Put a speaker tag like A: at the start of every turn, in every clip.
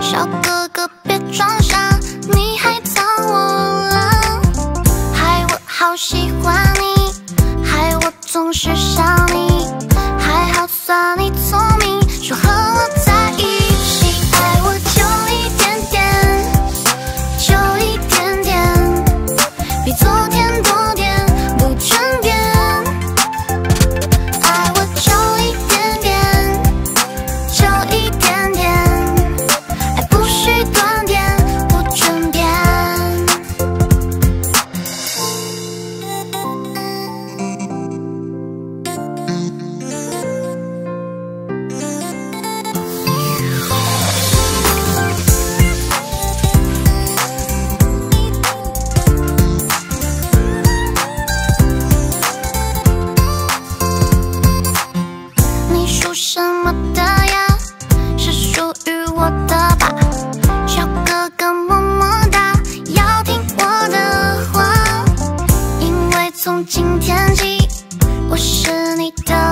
A: 小哥哥，别装傻，你还藏我啦！害我好喜欢你，害我总是想你，还好算你聪明，说和我在一起，爱我就一点点，就一点点。什么的呀，是属于我的吧。小哥哥么么哒，要听我的话，因为从今天起，我是你的。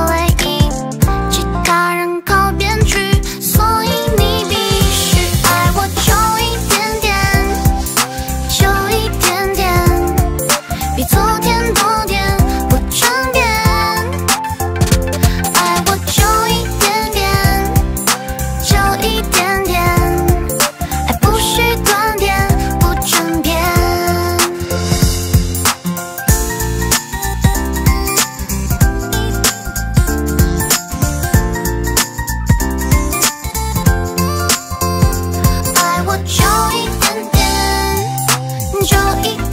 A: enjoy. it